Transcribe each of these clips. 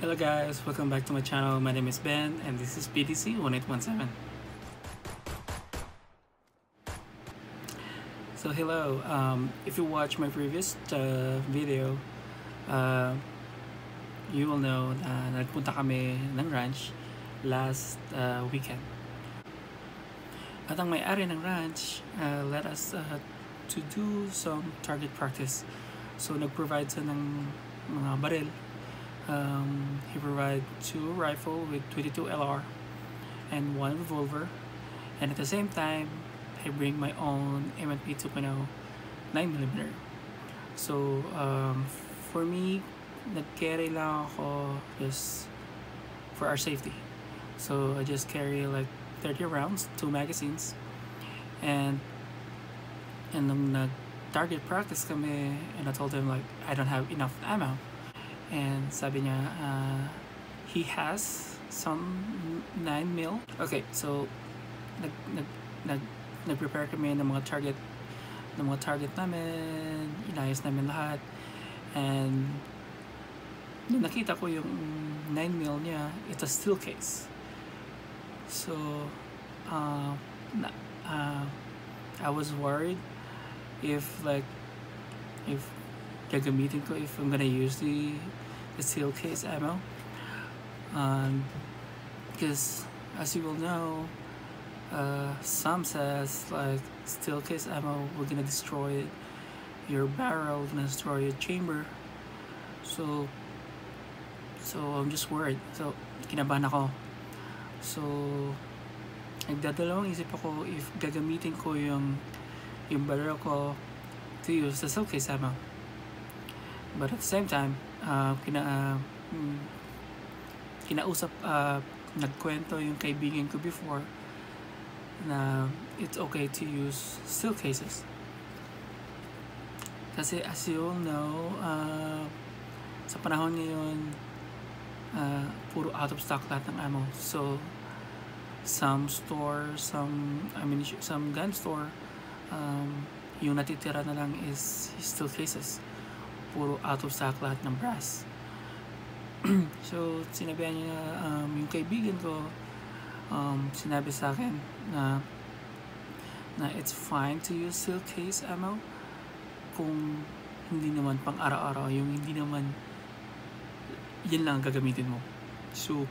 Hello guys, welcome back to my channel. My name is Ben and this is BTC 1817. So hello, um, if you watch my previous uh, video, uh, you will know na nagpunta kami ng ranch last uh, weekend. At ang may-ari ng ranch uh, let us uh, to do some target practice. So nag-provide sa ng mga baril um, he provided two rifle with 22 LR and one revolver. And at the same time I bring my own M&P 2.0 9mm so um, for me nag-carry lang ako just for our safety. So I just carry like 30 rounds two magazines. And and nung nag target practice kami and I told him like I don't have enough ammo and sabi niya uh, he has some 9 mil. Okay so nag nag nag nag-prepare kami ng mga target ng mga target namin inayos namin lahat. And nung nakita ko yung 9 mil niya it's a steel case. So uh, na, uh, I was worried if like if gagamitin ko if I'm gonna use the, the steel case ammo. Um, because as you will know uh, some says like steel case ammo we're gonna destroy your barrel gonna destroy your chamber. So so I'm just worried. So kinabahan ako. So nagdadalawang isip ako if gagamitin ko yung yung barrel ko to use the steel case ammo but at the same time uh, kina uh, kinausap uh, nagkwento yung kaibigan ko before na it's okay to use steel cases. Kasi as you all know uh, sa panahon ngayon uh, puro out of stock lahat ng ammo. So some store some I mean some gun store um, yung natitira na lang is steel cases puro out of stock lahat ng brass. so, sinabihan niya um, yung kaibigan ko, um, sinabi sa akin na na it's fine to use steel case ammo kung hindi naman pang araw-araw, yung hindi naman yan lang gagamitin mo. So,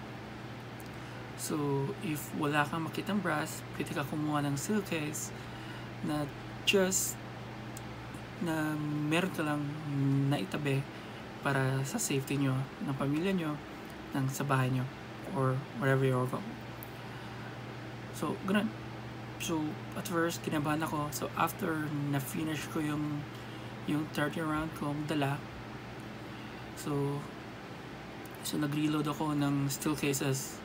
so if wala kang makitang brass, pwede ka kumuha ng steel case na just na meron ka lang naitabi para sa safety nyo, ng pamilya nyo, ng sa bahay nyo, or wherever you're going. So, ganun. So, at first, kinabahan ako. So, after na-finish ko yung yung 30 round ko dala, so, so nag-reload ako ng steel cases.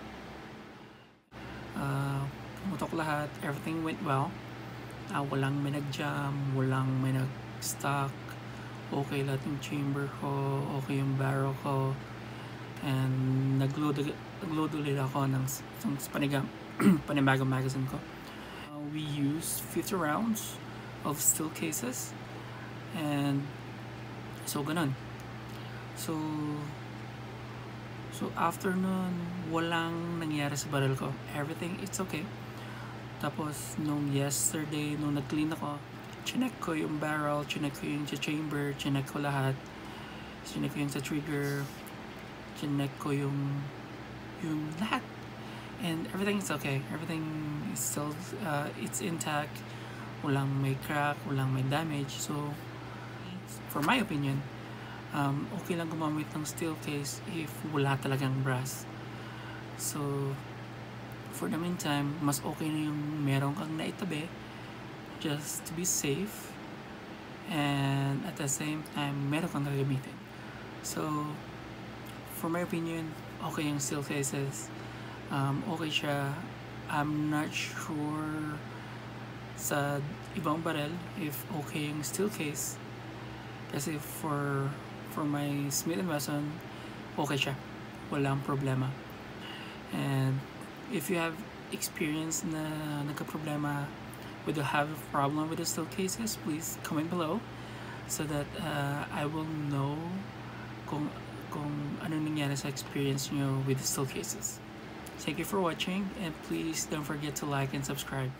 Uh, pumutok lahat. Everything went well. Uh, walang may nag-jam, walang may nag stock. Okay lahat yung chamber ko okay yung barrel ko. And nagload nagload ulit ako ng, ng panigam panibagong magazine ko. Uh, we used 50 rounds of steel cases. And so ganun. So so after nun walang nangyari sa barrel ko. Everything it's okay. Tapos nung yesterday nung nag-clean ako chinek ko yung barrel, chinek ko yung chamber, chinek ko lahat. Chinek ko yung sa trigger, chinek ko yung yung lahat. And everything is okay. Everything is still, uh, it's intact. Walang may crack, walang may damage. So, for my opinion, um, okay lang gumamit ng steel case if wala talagang brass. So, for the meantime, mas okay na yung meron kang naitabi just to be safe and at the same time meron kang gagamitin. So for my opinion okay yung steel cases. Um, okay siya. I'm not sure sa ibang barrel if okay yung steel case. Kasi for for my Smith & Wesson okay siya. Walang problema. And if you have experience na nagka-problema would you have a problem with the steel cases, please comment below so that uh, I will know kung kung ano mangyari sa experience nyo with the still cases. Thank you for watching and please don't forget to like and subscribe.